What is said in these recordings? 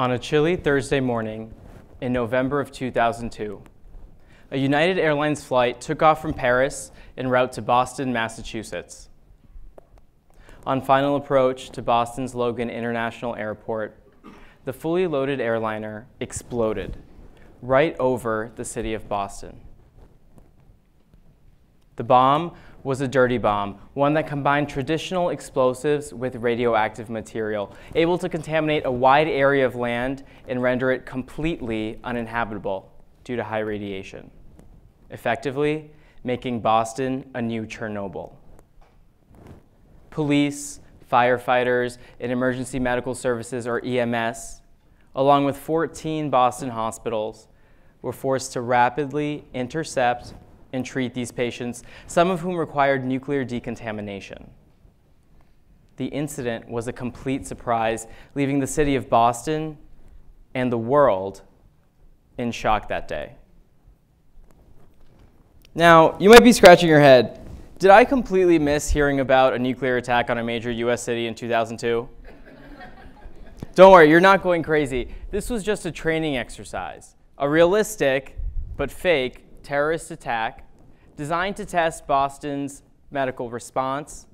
On a chilly Thursday morning in November of 2002, a United Airlines flight took off from Paris en route to Boston, Massachusetts. On final approach to Boston's Logan International Airport, the fully loaded airliner exploded right over the city of Boston. The bomb was a dirty bomb, one that combined traditional explosives with radioactive material, able to contaminate a wide area of land and render it completely uninhabitable due to high radiation, effectively making Boston a new Chernobyl. Police, firefighters, and emergency medical services, or EMS, along with 14 Boston hospitals, were forced to rapidly intercept and treat these patients, some of whom required nuclear decontamination. The incident was a complete surprise, leaving the city of Boston and the world in shock that day. Now, you might be scratching your head. Did I completely miss hearing about a nuclear attack on a major US city in 2002? Don't worry, you're not going crazy. This was just a training exercise, a realistic but fake terrorist attack designed to test Boston's medical response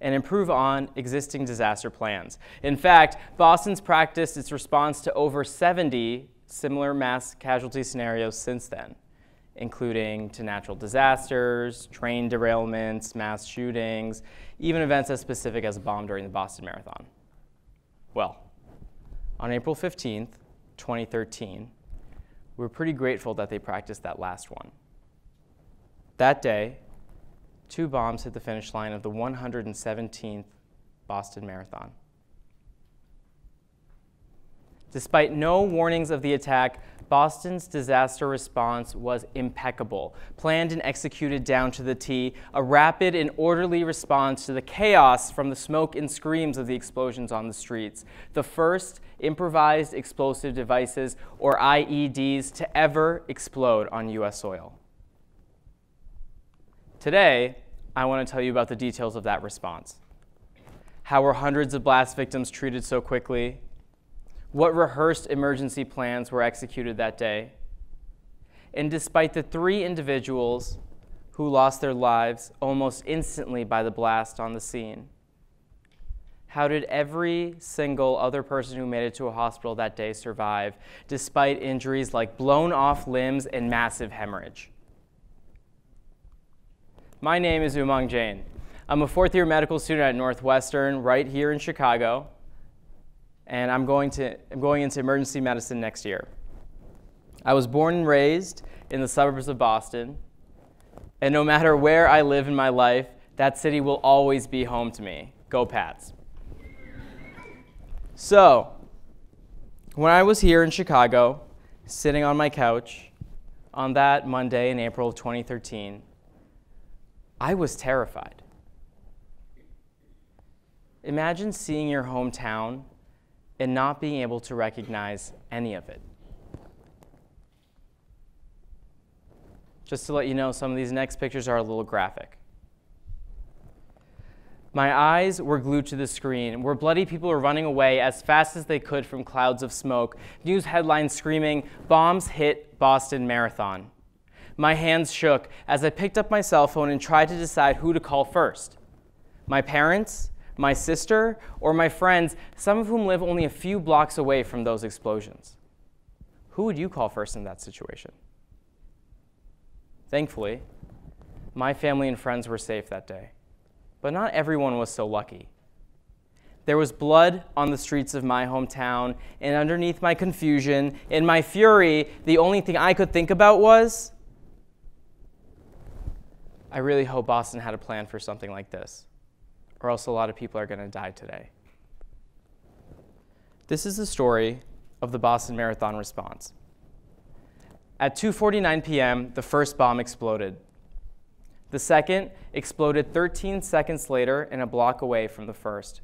and improve on existing disaster plans. In fact, Boston's practiced its response to over 70 similar mass casualty scenarios since then, including to natural disasters, train derailments, mass shootings, even events as specific as a bomb during the Boston Marathon. Well, on April 15th, 2013, we were pretty grateful that they practiced that last one. That day, two bombs hit the finish line of the 117th Boston Marathon. Despite no warnings of the attack, Boston's disaster response was impeccable, planned and executed down to the T, a rapid and orderly response to the chaos from the smoke and screams of the explosions on the streets. The first improvised explosive devices, or IEDs, to ever explode on U.S. soil. Today, I want to tell you about the details of that response. How were hundreds of blast victims treated so quickly? What rehearsed emergency plans were executed that day? And despite the three individuals who lost their lives almost instantly by the blast on the scene, how did every single other person who made it to a hospital that day survive, despite injuries like blown off limbs and massive hemorrhage? My name is Umang Jain. I'm a fourth year medical student at Northwestern right here in Chicago, and I'm going, to, I'm going into emergency medicine next year. I was born and raised in the suburbs of Boston, and no matter where I live in my life, that city will always be home to me. Go Pats. So, when I was here in Chicago, sitting on my couch on that Monday in April of 2013, I was terrified. Imagine seeing your hometown and not being able to recognize any of it. Just to let you know, some of these next pictures are a little graphic. My eyes were glued to the screen, where bloody people were running away as fast as they could from clouds of smoke, news headlines screaming, Bombs hit Boston Marathon. My hands shook as I picked up my cell phone and tried to decide who to call first. My parents, my sister, or my friends, some of whom live only a few blocks away from those explosions. Who would you call first in that situation? Thankfully, my family and friends were safe that day, but not everyone was so lucky. There was blood on the streets of my hometown, and underneath my confusion and my fury, the only thing I could think about was I really hope Boston had a plan for something like this, or else a lot of people are going to die today. This is the story of the Boston Marathon response. At 2:49 p.m., the first bomb exploded. The second exploded 13 seconds later and a block away from the first.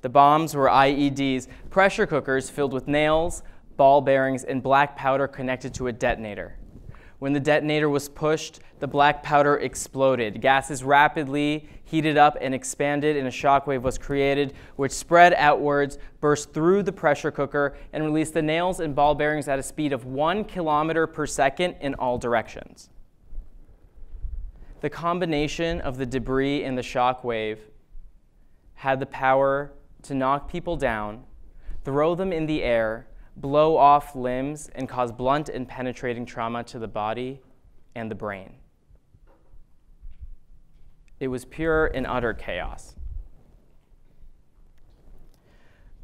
The bombs were IEDs, pressure cookers filled with nails, ball bearings, and black powder connected to a detonator. When the detonator was pushed, the black powder exploded. Gases rapidly heated up and expanded, and a shockwave was created, which spread outwards, burst through the pressure cooker, and released the nails and ball bearings at a speed of one kilometer per second in all directions. The combination of the debris and the shockwave had the power to knock people down, throw them in the air, blow off limbs, and cause blunt and penetrating trauma to the body and the brain. It was pure and utter chaos.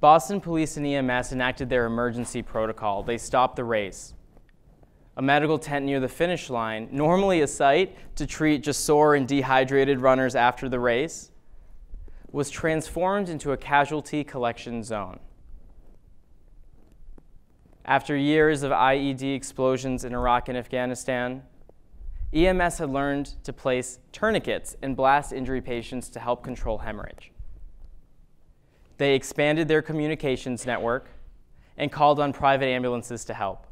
Boston police and EMS enacted their emergency protocol. They stopped the race. A medical tent near the finish line, normally a site to treat just sore and dehydrated runners after the race, was transformed into a casualty collection zone. After years of IED explosions in Iraq and Afghanistan, EMS had learned to place tourniquets in blast injury patients to help control hemorrhage. They expanded their communications network and called on private ambulances to help.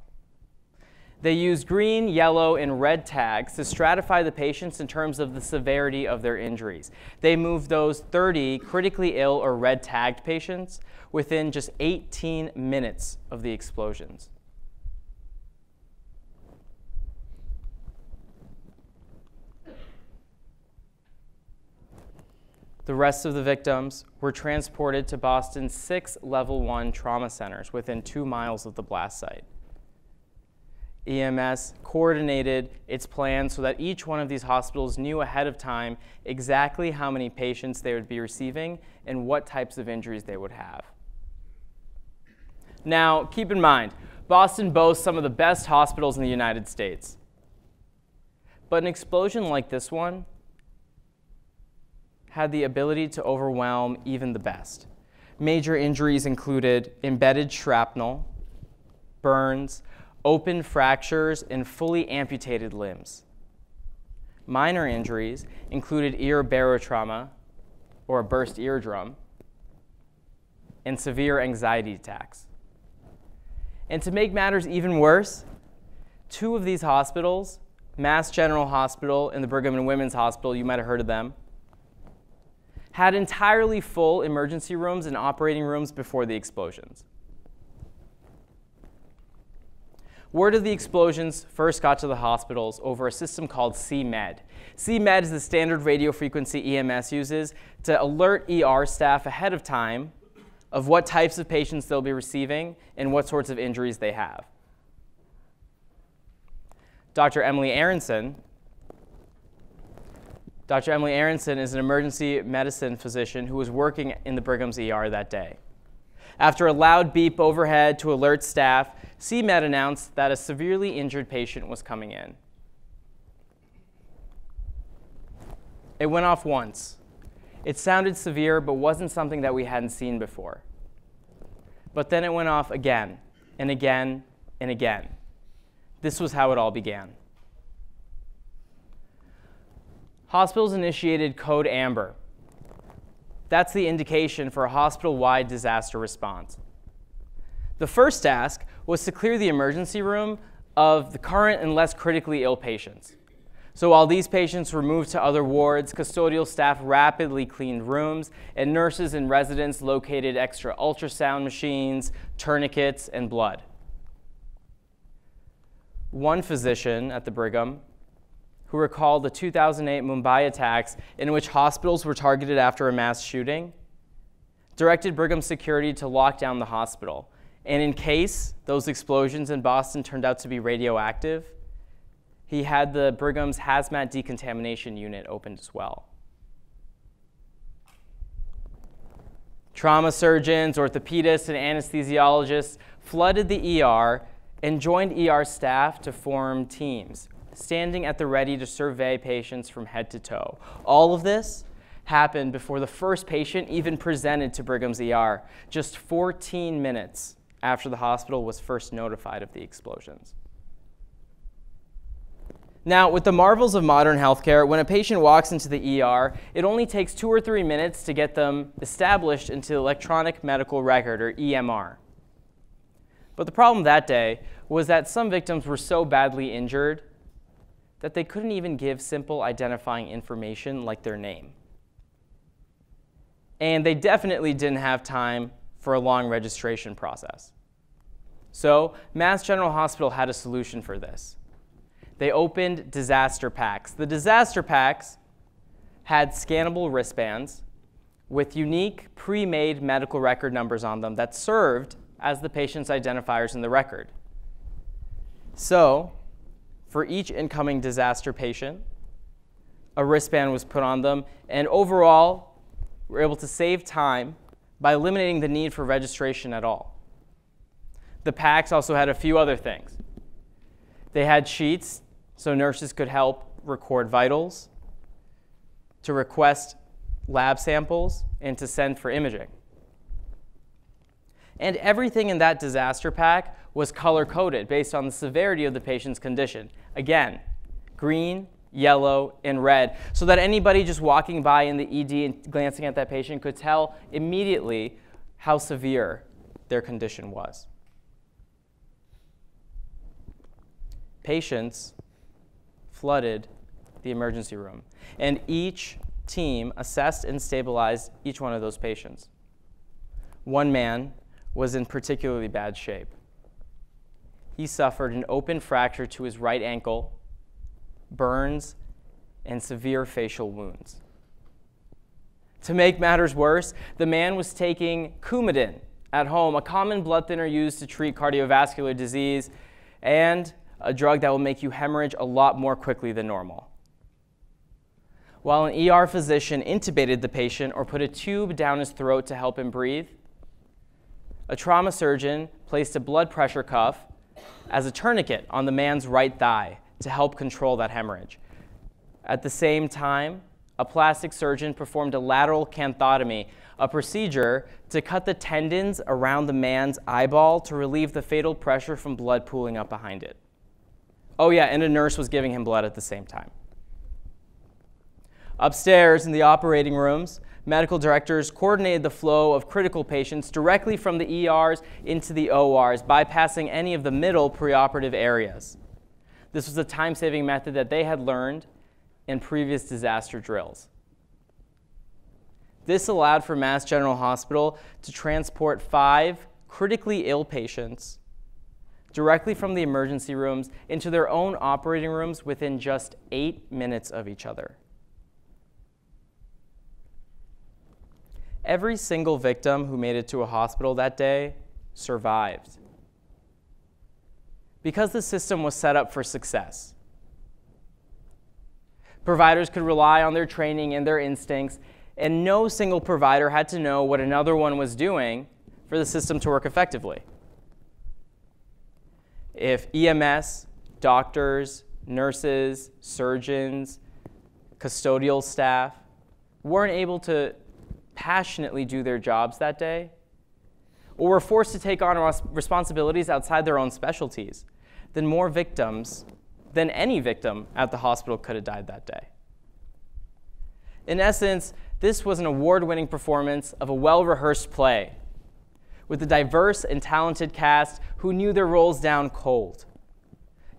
They used green, yellow, and red tags to stratify the patients in terms of the severity of their injuries. They moved those 30 critically ill or red tagged patients within just 18 minutes of the explosions. The rest of the victims were transported to Boston's six level one trauma centers within two miles of the blast site. EMS coordinated its plan so that each one of these hospitals knew ahead of time exactly how many patients they would be receiving and what types of injuries they would have. Now, keep in mind, Boston boasts some of the best hospitals in the United States. But an explosion like this one had the ability to overwhelm even the best. Major injuries included embedded shrapnel, burns, open fractures, and fully amputated limbs. Minor injuries included ear barotrauma, or a burst eardrum, and severe anxiety attacks. And to make matters even worse, two of these hospitals, Mass General Hospital and the Brigham and Women's Hospital, you might have heard of them, had entirely full emergency rooms and operating rooms before the explosions. Word of the explosions first got to the hospitals over a system called CMED. CMED is the standard radio frequency EMS uses to alert ER staff ahead of time of what types of patients they'll be receiving and what sorts of injuries they have. Dr. Emily Aronson. Dr. Emily Aronson is an emergency medicine physician who was working in the Brigham's ER that day. After a loud beep overhead to alert staff, CMED announced that a severely injured patient was coming in. It went off once. It sounded severe, but wasn't something that we hadn't seen before. But then it went off again, and again, and again. This was how it all began. Hospitals initiated Code Amber, that's the indication for a hospital-wide disaster response. The first task was to clear the emergency room of the current and less critically ill patients. So while these patients were moved to other wards, custodial staff rapidly cleaned rooms, and nurses and residents located extra ultrasound machines, tourniquets, and blood. One physician at the Brigham who recalled the 2008 Mumbai attacks in which hospitals were targeted after a mass shooting, directed Brigham Security to lock down the hospital. And in case those explosions in Boston turned out to be radioactive, he had the Brigham's hazmat decontamination unit opened as well. Trauma surgeons, orthopedists, and anesthesiologists flooded the ER and joined ER staff to form teams standing at the ready to survey patients from head to toe. All of this happened before the first patient even presented to Brigham's ER, just 14 minutes after the hospital was first notified of the explosions. Now, with the marvels of modern healthcare, when a patient walks into the ER, it only takes two or three minutes to get them established into the electronic medical record, or EMR. But the problem that day was that some victims were so badly injured that they couldn't even give simple identifying information like their name. And they definitely didn't have time for a long registration process. So, Mass General Hospital had a solution for this. They opened disaster packs. The disaster packs had scannable wristbands with unique pre made medical record numbers on them that served as the patient's identifiers in the record. So, for each incoming disaster patient, a wristband was put on them, and overall, we're able to save time by eliminating the need for registration at all. The packs also had a few other things. They had sheets so nurses could help record vitals, to request lab samples, and to send for imaging. And everything in that disaster pack was color coded based on the severity of the patient's condition. Again, green, yellow, and red, so that anybody just walking by in the ED and glancing at that patient could tell immediately how severe their condition was. Patients flooded the emergency room, and each team assessed and stabilized each one of those patients. One man was in particularly bad shape. He suffered an open fracture to his right ankle, burns, and severe facial wounds. To make matters worse, the man was taking Coumadin at home, a common blood thinner used to treat cardiovascular disease, and a drug that will make you hemorrhage a lot more quickly than normal. While an ER physician intubated the patient or put a tube down his throat to help him breathe, a trauma surgeon placed a blood pressure cuff as a tourniquet on the man's right thigh to help control that hemorrhage. At the same time, a plastic surgeon performed a lateral canthotomy, a procedure to cut the tendons around the man's eyeball to relieve the fatal pressure from blood pooling up behind it. Oh, yeah, and a nurse was giving him blood at the same time. Upstairs in the operating rooms, medical directors coordinated the flow of critical patients directly from the ERs into the ORs, bypassing any of the middle preoperative areas. This was a time saving method that they had learned in previous disaster drills. This allowed for Mass General Hospital to transport five critically ill patients directly from the emergency rooms into their own operating rooms within just eight minutes of each other. Every single victim who made it to a hospital that day survived because the system was set up for success. Providers could rely on their training and their instincts, and no single provider had to know what another one was doing for the system to work effectively. If EMS, doctors, nurses, surgeons, custodial staff weren't able to passionately do their jobs that day, or were forced to take on responsibilities outside their own specialties, then more victims than any victim at the hospital could have died that day. In essence, this was an award winning performance of a well rehearsed play with a diverse and talented cast who knew their roles down cold.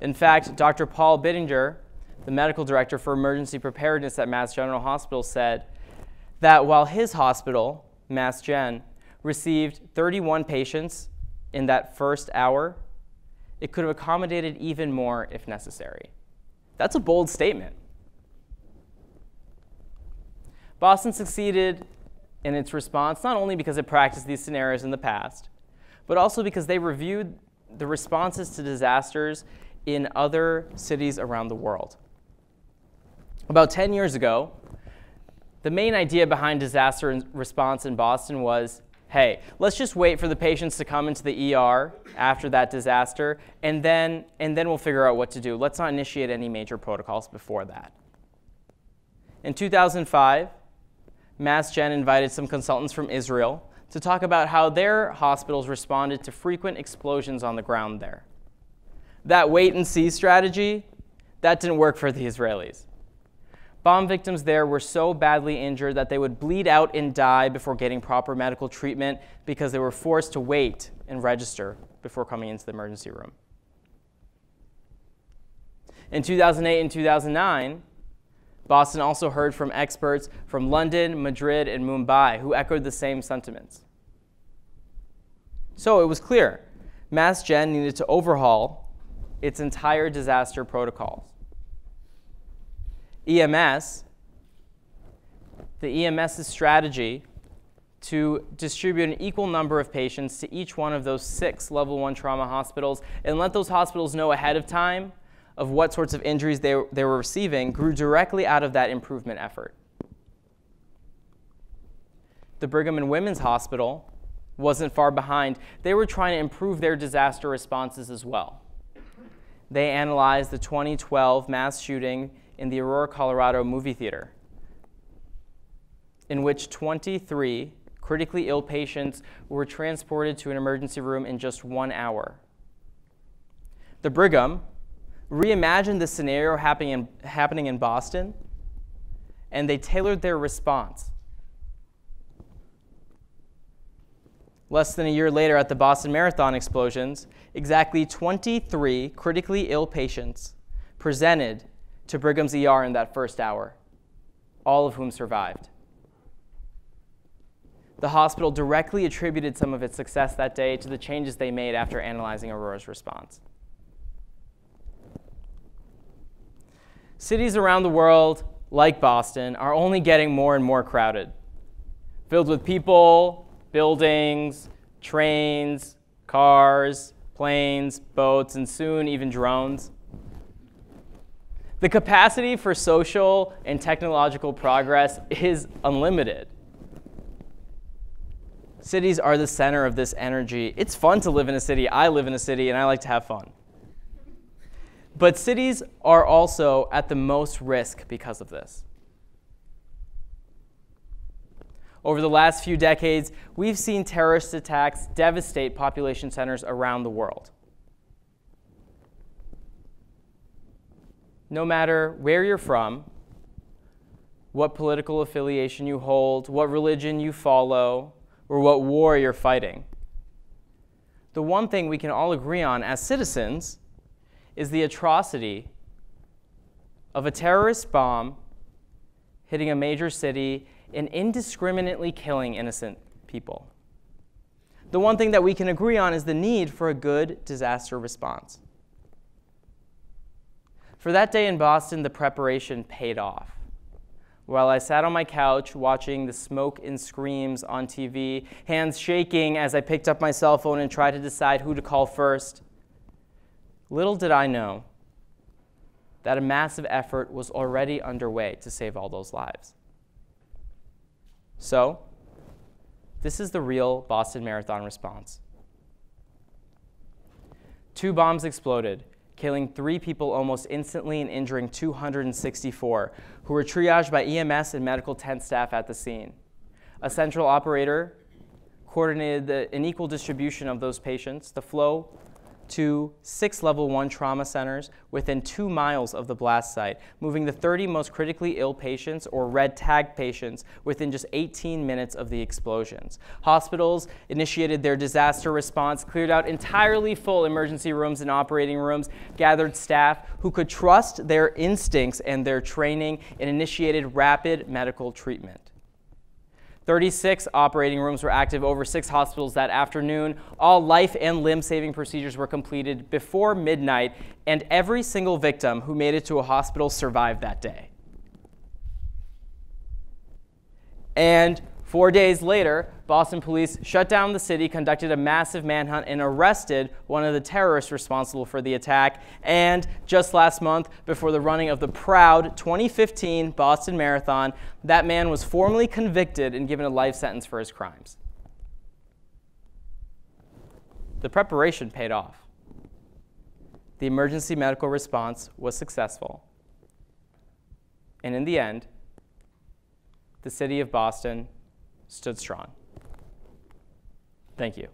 In fact, Dr. Paul Biddinger, the medical director for emergency preparedness at Mass General Hospital, said that while his hospital, Mass Gen, received 31 patients in that first hour, it could have accommodated even more if necessary. That's a bold statement. Boston succeeded in its response, not only because it practiced these scenarios in the past, but also because they reviewed the responses to disasters in other cities around the world. About 10 years ago, the main idea behind disaster response in Boston was hey, let's just wait for the patients to come into the ER after that disaster, and then, and then we'll figure out what to do. Let's not initiate any major protocols before that. In 2005, MassGen invited some consultants from Israel to talk about how their hospitals responded to frequent explosions on the ground there. That wait and see strategy, that didn't work for the Israelis. Bomb victims there were so badly injured that they would bleed out and die before getting proper medical treatment because they were forced to wait and register before coming into the emergency room. In 2008 and 2009, Boston also heard from experts from London, Madrid, and Mumbai who echoed the same sentiments. So it was clear Mass Gen needed to overhaul its entire disaster protocols. EMS, the EMS's strategy to distribute an equal number of patients to each one of those six level one trauma hospitals and let those hospitals know ahead of time of what sorts of injuries they, they were receiving grew directly out of that improvement effort. The Brigham and Women's Hospital wasn't far behind. They were trying to improve their disaster responses as well. They analyzed the 2012 mass shooting in the Aurora, Colorado movie theater, in which 23 critically ill patients were transported to an emergency room in just one hour. The Brigham reimagined the scenario happening in, happening in Boston, and they tailored their response. Less than a year later, at the Boston Marathon explosions, exactly 23 critically ill patients presented to Brigham's ER in that first hour, all of whom survived. The hospital directly attributed some of its success that day to the changes they made after analyzing Aurora's response. Cities around the world, like Boston, are only getting more and more crowded, filled with people, buildings, trains, cars, planes, boats, and soon even drones. The capacity for social and technological progress is unlimited. Cities are the center of this energy. It's fun to live in a city. I live in a city and I like to have fun. But cities are also at the most risk because of this. Over the last few decades, we've seen terrorist attacks devastate population centers around the world. No matter where you're from, what political affiliation you hold, what religion you follow, or what war you're fighting, the one thing we can all agree on as citizens is the atrocity of a terrorist bomb hitting a major city and indiscriminately killing innocent people. The one thing that we can agree on is the need for a good disaster response. For that day in Boston, the preparation paid off. While I sat on my couch watching the smoke and screams on TV, hands shaking as I picked up my cell phone and tried to decide who to call first, Little did I know that a massive effort was already underway to save all those lives. So, this is the real Boston Marathon response. Two bombs exploded, killing three people almost instantly and injuring 264, who were triaged by EMS and medical tent staff at the scene. A central operator coordinated the, an equal distribution of those patients, the flow to six level one trauma centers within two miles of the blast site, moving the 30 most critically ill patients or red tag patients within just 18 minutes of the explosions. Hospitals initiated their disaster response, cleared out entirely full emergency rooms and operating rooms, gathered staff who could trust their instincts and their training, and initiated rapid medical treatment. 36 operating rooms were active over six hospitals that afternoon. All life and limb saving procedures were completed before midnight, and every single victim who made it to a hospital survived that day. And Four days later, Boston police shut down the city, conducted a massive manhunt, and arrested one of the terrorists responsible for the attack. And just last month, before the running of the proud 2015 Boston Marathon, that man was formally convicted and given a life sentence for his crimes. The preparation paid off. The emergency medical response was successful. And in the end, the city of Boston stood strong. Thank you.